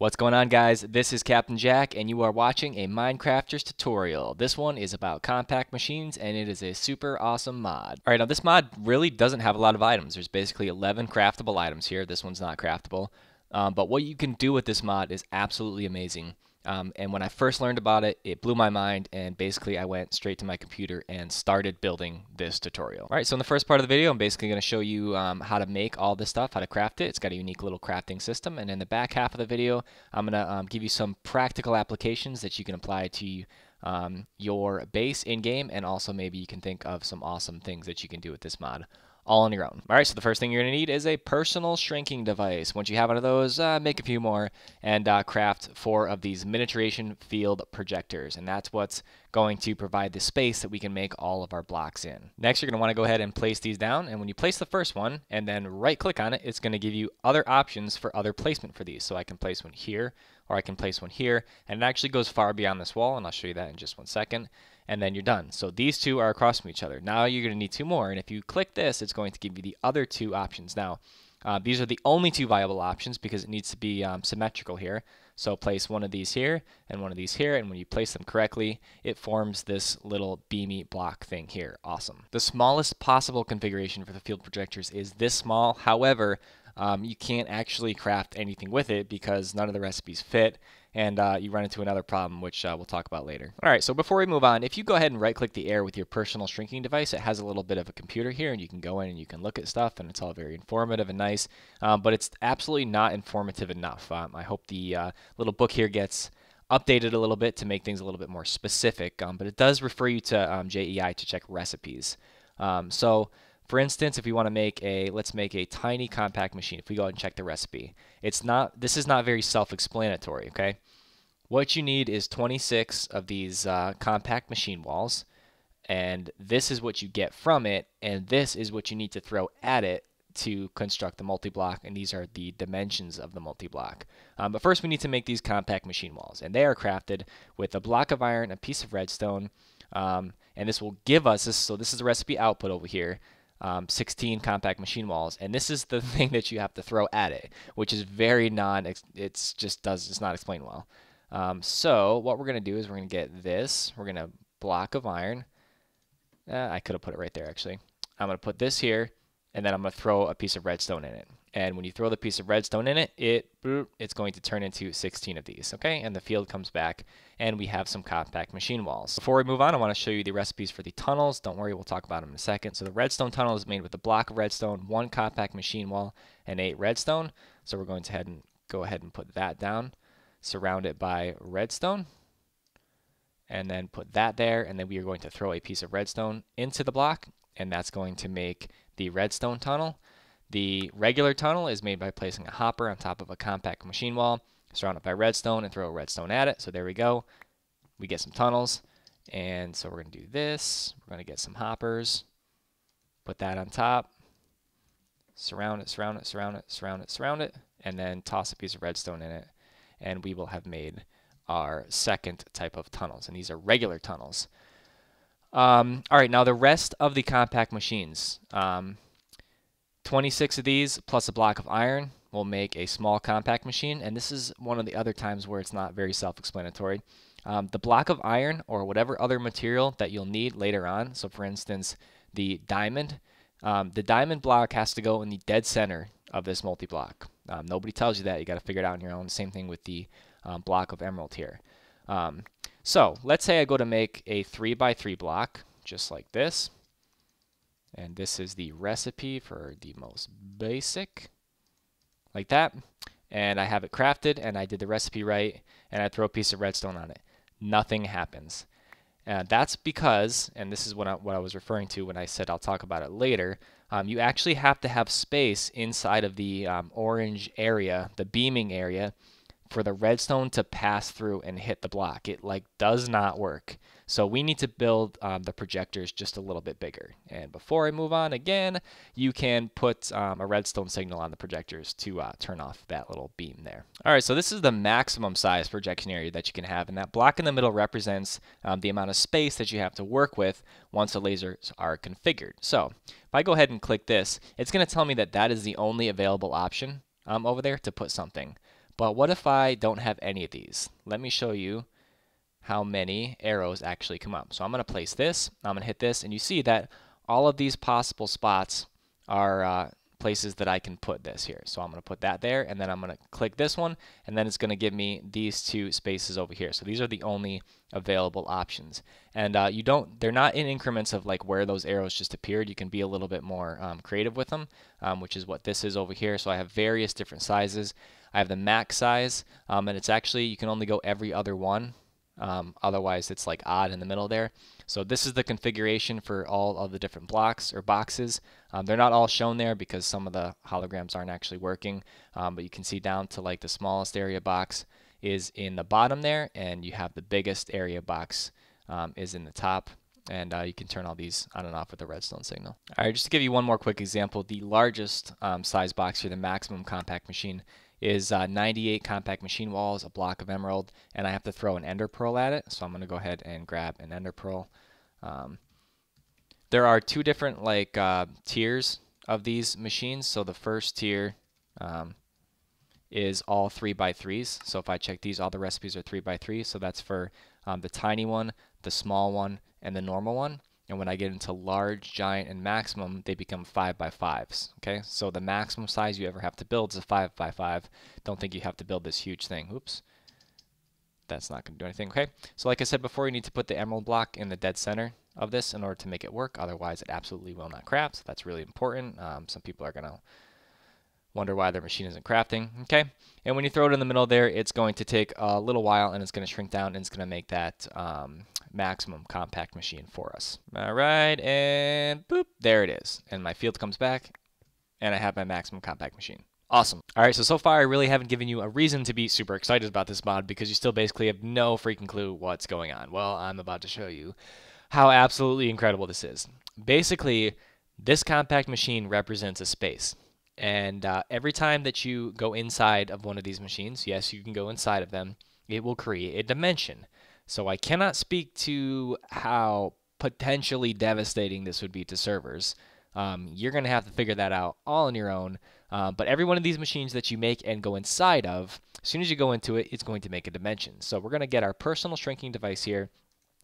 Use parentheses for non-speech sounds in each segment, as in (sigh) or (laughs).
What's going on guys? This is Captain Jack and you are watching a MindCrafters tutorial. This one is about compact machines and it is a super awesome mod. Alright, now this mod really doesn't have a lot of items. There's basically 11 craftable items here. This one's not craftable. Um, but what you can do with this mod is absolutely amazing. Um, and when I first learned about it, it blew my mind, and basically I went straight to my computer and started building this tutorial. All right, so in the first part of the video, I'm basically going to show you um, how to make all this stuff, how to craft it. It's got a unique little crafting system, and in the back half of the video, I'm going to um, give you some practical applications that you can apply to um, your base in-game, and also maybe you can think of some awesome things that you can do with this mod all on your own. All right, so the first thing you're going to need is a personal shrinking device. Once you have one of those, uh, make a few more and uh, craft four of these miniaturation field projectors. And that's what's going to provide the space that we can make all of our blocks in. Next, you're going to want to go ahead and place these down. And when you place the first one and then right click on it, it's going to give you other options for other placement for these. So I can place one here or I can place one here. And it actually goes far beyond this wall. And I'll show you that in just one second and then you're done. So these two are across from each other. Now you're going to need two more, and if you click this, it's going to give you the other two options. Now, uh, these are the only two viable options because it needs to be um, symmetrical here. So place one of these here and one of these here, and when you place them correctly, it forms this little beamy block thing here. Awesome. The smallest possible configuration for the field projectors is this small. However, um, you can't actually craft anything with it because none of the recipes fit and uh, you run into another problem, which uh, we'll talk about later. All right, so before we move on, if you go ahead and right-click the air with your personal shrinking device, it has a little bit of a computer here, and you can go in and you can look at stuff, and it's all very informative and nice, um, but it's absolutely not informative enough. Um, I hope the uh, little book here gets updated a little bit to make things a little bit more specific, um, but it does refer you to um, JEI to check recipes. Um, so for instance, if we want to make a, let's make a tiny compact machine. If we go ahead and check the recipe, it's not, this is not very self-explanatory, okay? What you need is 26 of these uh, compact machine walls, and this is what you get from it, and this is what you need to throw at it to construct the multi-block, and these are the dimensions of the multi-block. Um, but first we need to make these compact machine walls, and they are crafted with a block of iron, a piece of redstone, um, and this will give us, this, so this is the recipe output over here, um, 16 compact machine walls, and this is the (laughs) thing that you have to throw at it, which is very non. It's just does it's not explained well. Um, so what we're gonna do is we're gonna get this. We're gonna block of iron. Uh, I could have put it right there actually. I'm gonna put this here, and then I'm gonna throw a piece of redstone in it. And when you throw the piece of redstone in it, it it's going to turn into 16 of these, okay? And the field comes back, and we have some compact machine walls. Before we move on, I want to show you the recipes for the tunnels. Don't worry, we'll talk about them in a second. So the redstone tunnel is made with a block of redstone, one compact machine wall, and eight redstone. So we're going to head and go ahead and put that down. Surround it by redstone, and then put that there, and then we are going to throw a piece of redstone into the block, and that's going to make the redstone tunnel. The regular tunnel is made by placing a hopper on top of a compact machine wall, surround it by redstone, and throw a redstone at it. So there we go. We get some tunnels. And so we're going to do this. We're going to get some hoppers. Put that on top. Surround it, surround it, surround it, surround it, surround it. And then toss a piece of redstone in it. And we will have made our second type of tunnels. And these are regular tunnels. Um, all right, now the rest of the compact machines. Um, 26 of these plus a block of iron will make a small compact machine, and this is one of the other times where it's not very self-explanatory. Um, the block of iron or whatever other material that you'll need later on, so for instance, the diamond, um, the diamond block has to go in the dead center of this multi-block. Um, nobody tells you that. You got to figure it out on your own. Same thing with the um, block of emerald here. Um, so let's say I go to make a 3 by 3 block, just like this. And this is the recipe for the most basic, like that. And I have it crafted, and I did the recipe right, and I throw a piece of redstone on it. Nothing happens. Uh, that's because, and this is what I, what I was referring to when I said I'll talk about it later, um, you actually have to have space inside of the um, orange area, the beaming area, for the redstone to pass through and hit the block. It like does not work. So we need to build um, the projectors just a little bit bigger. And before I move on again, you can put um, a redstone signal on the projectors to uh, turn off that little beam there. All right, so this is the maximum size projection area that you can have. And that block in the middle represents um, the amount of space that you have to work with once the lasers are configured. So if I go ahead and click this, it's going to tell me that that is the only available option um, over there to put something. But what if I don't have any of these? Let me show you how many arrows actually come up. So I'm going to place this, I'm going to hit this, and you see that all of these possible spots are uh, places that I can put this here. So I'm going to put that there, and then I'm going to click this one, and then it's going to give me these two spaces over here. So these are the only available options. And uh, you don't, they're not in increments of like where those arrows just appeared. You can be a little bit more um, creative with them, um, which is what this is over here. So I have various different sizes. I have the max size, um, and it's actually, you can only go every other one. Um, otherwise, it's like odd in the middle there. So this is the configuration for all of the different blocks or boxes. Um, they're not all shown there because some of the holograms aren't actually working, um, but you can see down to like the smallest area box is in the bottom there, and you have the biggest area box um, is in the top. And uh, you can turn all these on and off with the redstone signal. All right, just to give you one more quick example, the largest um, size box here, the maximum compact machine, is uh, 98 compact machine walls, a block of emerald, and I have to throw an ender pearl at it. So I'm going to go ahead and grab an ender pearl. Um, there are two different like uh, tiers of these machines. So the first tier um, is all three by threes. So if I check these, all the recipes are three by three. So that's for um, the tiny one, the small one, and the normal one. And when I get into large, giant, and maximum, they become 5 by 5s. Okay, so the maximum size you ever have to build is a 5 by 5. Don't think you have to build this huge thing. Oops. That's not going to do anything. Okay, so like I said before, you need to put the emerald block in the dead center of this in order to make it work. Otherwise, it absolutely will not craft. So that's really important. Um, some people are going to wonder why their machine isn't crafting. Okay, and when you throw it in the middle there, it's going to take a little while and it's going to shrink down and it's going to make that um, maximum compact machine for us. All right, and boop, there it is. And my field comes back and I have my maximum compact machine. Awesome. All right, so so far I really haven't given you a reason to be super excited about this mod because you still basically have no freaking clue what's going on. Well, I'm about to show you how absolutely incredible this is. Basically, this compact machine represents a space. And uh, every time that you go inside of one of these machines, yes, you can go inside of them, it will create a dimension. So I cannot speak to how potentially devastating this would be to servers. Um, you're going to have to figure that out all on your own. Uh, but every one of these machines that you make and go inside of, as soon as you go into it, it's going to make a dimension. So we're going to get our personal shrinking device here,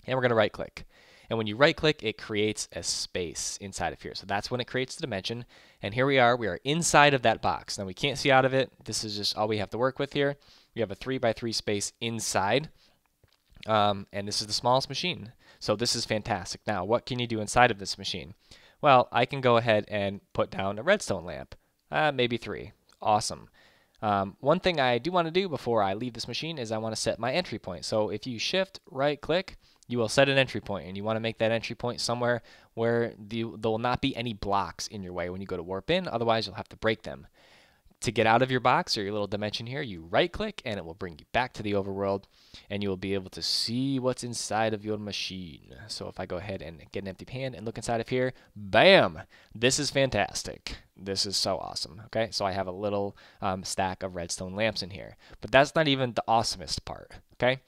and we're going to right click. And when you right click, it creates a space inside of here. So that's when it creates the dimension. And here we are, we are inside of that box. Now we can't see out of it. This is just all we have to work with here. We have a three by three space inside. Um, and this is the smallest machine. So this is fantastic. Now, what can you do inside of this machine? Well, I can go ahead and put down a redstone lamp. Uh, maybe three. Awesome. Um, one thing I do want to do before I leave this machine is I want to set my entry point. So if you shift right click, you will set an entry point and you want to make that entry point somewhere where the, there will not be any blocks in your way when you go to warp in. Otherwise, you'll have to break them. To get out of your box or your little dimension here, you right click and it will bring you back to the overworld and you will be able to see what's inside of your machine. So if I go ahead and get an empty pan and look inside of here, bam, this is fantastic. This is so awesome. Okay, so I have a little um, stack of redstone lamps in here, but that's not even the awesomest part. Okay,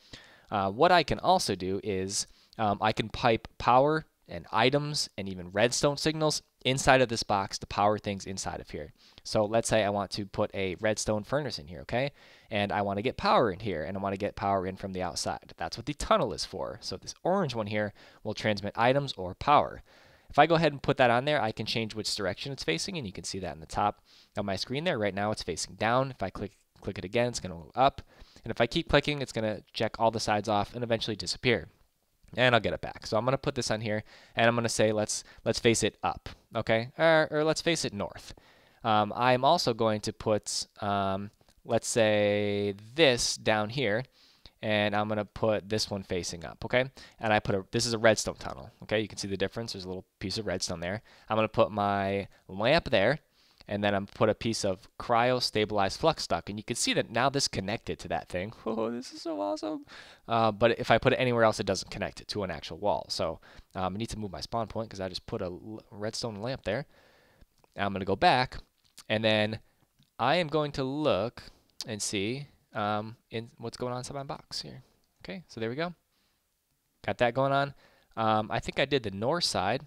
uh, what I can also do is um, I can pipe power and items and even redstone signals inside of this box to power things inside of here. So let's say I want to put a redstone furnace in here, okay? And I want to get power in here, and I want to get power in from the outside. That's what the tunnel is for. So this orange one here will transmit items or power. If I go ahead and put that on there, I can change which direction it's facing, and you can see that in the top of my screen there. Right now it's facing down. If I click click it again, it's going to go up. And if I keep clicking, it's going to check all the sides off and eventually disappear. And I'll get it back. So I'm going to put this on here, and I'm going to say let's let's face it up, okay? Or, or let's face it north. Um, I'm also going to put, um, let's say, this down here, and I'm going to put this one facing up, okay? And I put a, this is a redstone tunnel, okay? You can see the difference. There's a little piece of redstone there. I'm going to put my lamp there, and then I'm put a piece of cryo stabilized flux duct, and you can see that now this connected to that thing. (laughs) Oh, this is so awesome! Uh, but if I put it anywhere else, it doesn't connect it to an actual wall. So um, I need to move my spawn point because I just put a redstone lamp there. I'm going to go back, and then I am going to look and see um, in what's going on inside my box here. Okay, so there we go. Got that going on. Um, I think I did the north side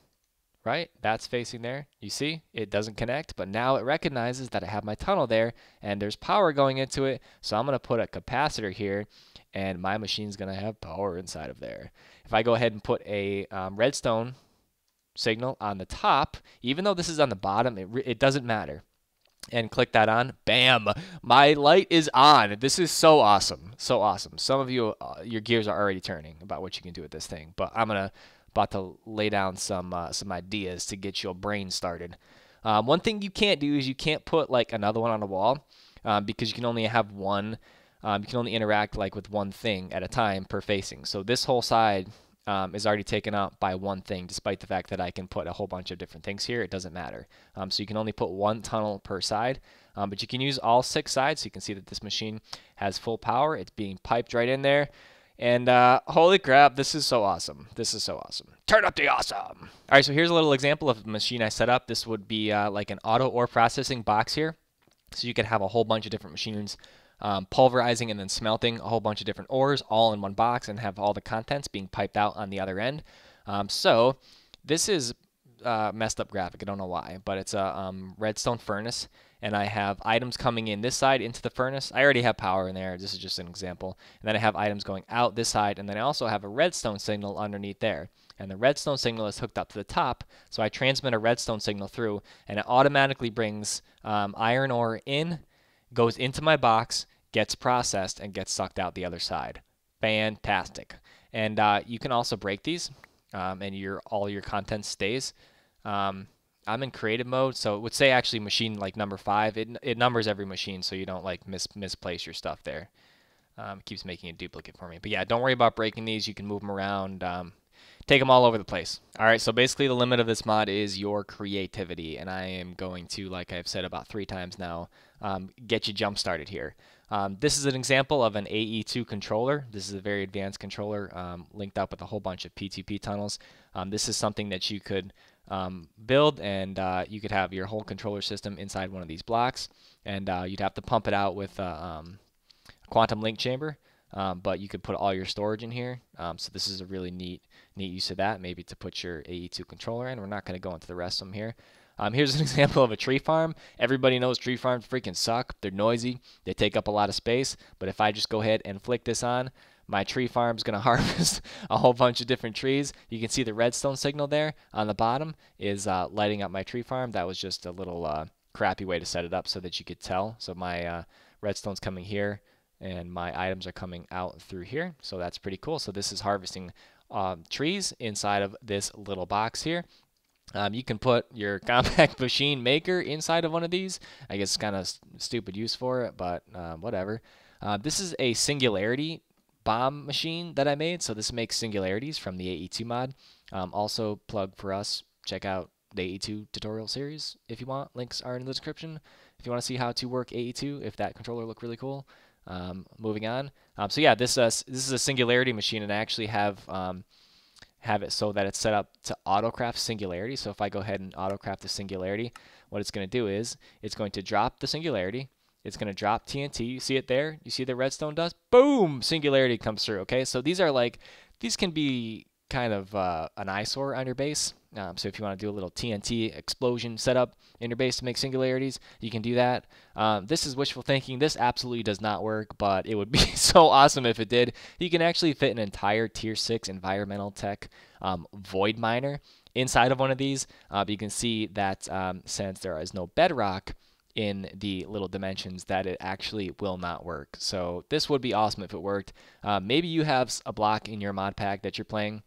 right? That's facing there. You see, it doesn't connect, but now it recognizes that I have my tunnel there and there's power going into it. So I'm going to put a capacitor here and my machine's going to have power inside of there. If I go ahead and put a um, redstone signal on the top, even though this is on the bottom, it, it doesn't matter. And click that on, bam, my light is on. This is so awesome, so awesome. Some of you, uh, your gears are already turning about what you can do with this thing, but I'm gonna about to lay down some uh, some ideas to get your brain started. Um, one thing you can't do is you can't put like another one on a wall um, because you can only have one. Um, you can only interact like with one thing at a time per facing. So this whole side um, is already taken up by one thing, despite the fact that I can put a whole bunch of different things here. It doesn't matter. Um, so you can only put one tunnel per side, um, but you can use all six sides. So you can see that this machine has full power. It's being piped right in there. And uh, holy crap, this is so awesome. This is so awesome. Turn up the awesome. All right, so here's a little example of a machine I set up. This would be uh, like an auto ore processing box here. So you could have a whole bunch of different machines um, pulverizing and then smelting a whole bunch of different ores all in one box and have all the contents being piped out on the other end. Um, so this is uh, messed up graphic. I don't know why, but it's a um, redstone furnace and I have items coming in this side into the furnace. I already have power in there. This is just an example. And then I have items going out this side, and then I also have a redstone signal underneath there. And the redstone signal is hooked up to the top, so I transmit a redstone signal through, and it automatically brings um, iron ore in, goes into my box, gets processed, and gets sucked out the other side. Fantastic. And uh, you can also break these, um, and your all your content stays. Um, I'm in creative mode, so it would say actually machine like number five. It, it numbers every machine, so you don't like mis misplace your stuff there. Um, it keeps making a duplicate for me. But yeah, don't worry about breaking these. You can move them around, um, take them all over the place. All right, so basically the limit of this mod is your creativity, and I am going to, like I've said about three times now, um, get you jump started here. Um, this is an example of an AE2 controller. This is a very advanced controller um, linked up with a whole bunch of P2P tunnels. Um, this is something that you could um, build and uh, you could have your whole controller system inside one of these blocks and uh, you'd have to pump it out with uh, um, a quantum link chamber um, but you could put all your storage in here um, so this is a really neat neat use of that maybe to put your AE2 controller in we're not going to go into the rest of them here um, here's an (laughs) example of a tree farm. Everybody knows tree farms freaking suck. They're noisy. They take up a lot of space. But if I just go ahead and flick this on, my tree farm is going (laughs) to harvest a whole bunch of different trees. You can see the redstone signal there on the bottom is uh, lighting up my tree farm. That was just a little uh, crappy way to set it up so that you could tell. So my uh, redstone's coming here and my items are coming out through here. So that's pretty cool. So this is harvesting um, trees inside of this little box here. Um, you can put your (laughs) compact machine maker inside of one of these. I guess it's kind of stupid use for it, but uh, whatever. Uh, this is a singularity bomb machine that I made. So this makes singularities from the AE2 mod. Um, also, plug for us, check out the AE2 tutorial series if you want. Links are in the description. If you want to see how to work AE2, if that controller looked really cool. Um, moving on. Um, so yeah, this uh, this is a singularity machine, and I actually have um, have it so that it's set up to autocraft singularity. So if I go ahead and autocraft the singularity, what it's going to do is it's going to drop the singularity it's going to drop TNT. You see it there? You see the redstone dust? Boom! Singularity comes through, okay? So these are like, these can be kind of uh, an eyesore on your base. Um, so if you want to do a little TNT explosion setup in your base to make singularities, you can do that. Um, this is wishful thinking. This absolutely does not work, but it would be (laughs) so awesome if it did. You can actually fit an entire Tier 6 environmental tech um, void miner inside of one of these. Uh, but you can see that um, since there is no bedrock, in the little dimensions that it actually will not work. So this would be awesome if it worked. Uh, maybe you have a block in your mod pack that you're playing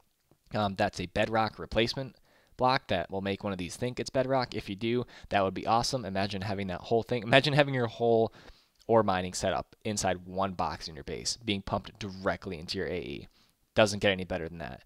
um, that's a bedrock replacement block that will make one of these think it's bedrock. If you do, that would be awesome. Imagine having that whole thing. Imagine having your whole ore mining setup inside one box in your base being pumped directly into your AE. Doesn't get any better than that.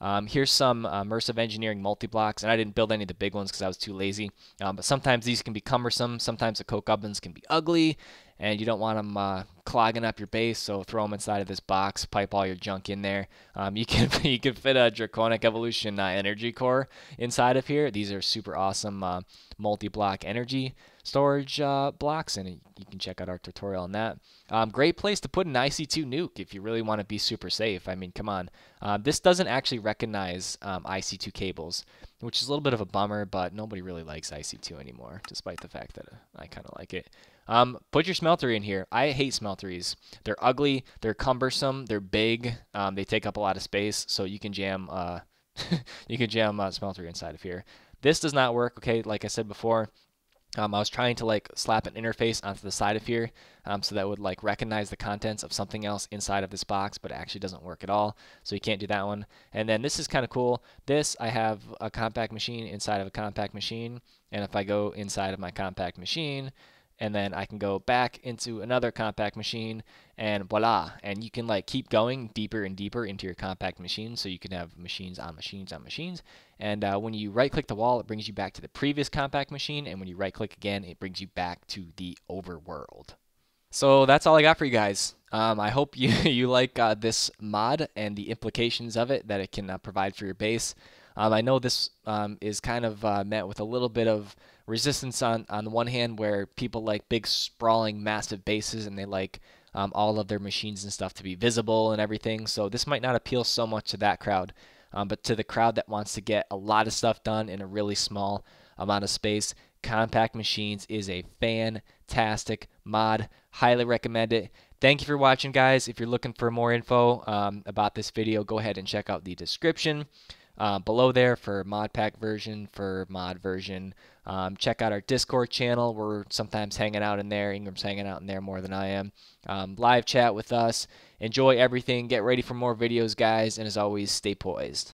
Um, here's some uh, immersive engineering multi-blocks, and I didn't build any of the big ones because I was too lazy. Um, but sometimes these can be cumbersome. Sometimes the coke ovens can be ugly, and you don't want them uh, clogging up your base. So throw them inside of this box, pipe all your junk in there. Um, (laughs) you can you can fit a Draconic Evolution uh, energy core inside of here. These are super awesome uh, multi-block energy storage uh, blocks, and you can check out our tutorial on that. Um, great place to put an IC2 nuke if you really want to be super safe. I mean, come on. Uh, this doesn't actually recognize um, IC2 cables, which is a little bit of a bummer, but nobody really likes IC2 anymore, despite the fact that I kind of like it. Um, put your smeltery in here. I hate smelteries. They're ugly, they're cumbersome, they're big, um, they take up a lot of space, so you can jam uh, (laughs) you can jam uh, smeltery inside of here. This does not work, okay, like I said before. Um, I was trying to like slap an interface onto the side of here um, so that would like recognize the contents of something else inside of this box, but it actually doesn't work at all. So you can't do that one. And then this is kind of cool. This, I have a compact machine inside of a compact machine. And if I go inside of my compact machine, and then I can go back into another compact machine and voila. And you can like keep going deeper and deeper into your compact machine so you can have machines on machines on machines. And uh, when you right click the wall it brings you back to the previous compact machine and when you right click again it brings you back to the overworld. So that's all I got for you guys. Um, I hope (laughs) you, you like uh, this mod and the implications of it that it can uh, provide for your base. Um, I know this um, is kind of uh, met with a little bit of resistance on, on the one hand where people like big sprawling massive bases and they like um, all of their machines and stuff to be visible and everything. So this might not appeal so much to that crowd, um, but to the crowd that wants to get a lot of stuff done in a really small amount of space, Compact Machines is a fantastic mod. Highly recommend it. Thank you for watching, guys. If you're looking for more info um, about this video, go ahead and check out the description uh, below there for mod pack version, for mod version. Um, check out our Discord channel. We're sometimes hanging out in there. Ingram's hanging out in there more than I am. Um, live chat with us. Enjoy everything. Get ready for more videos, guys. And as always, stay poised.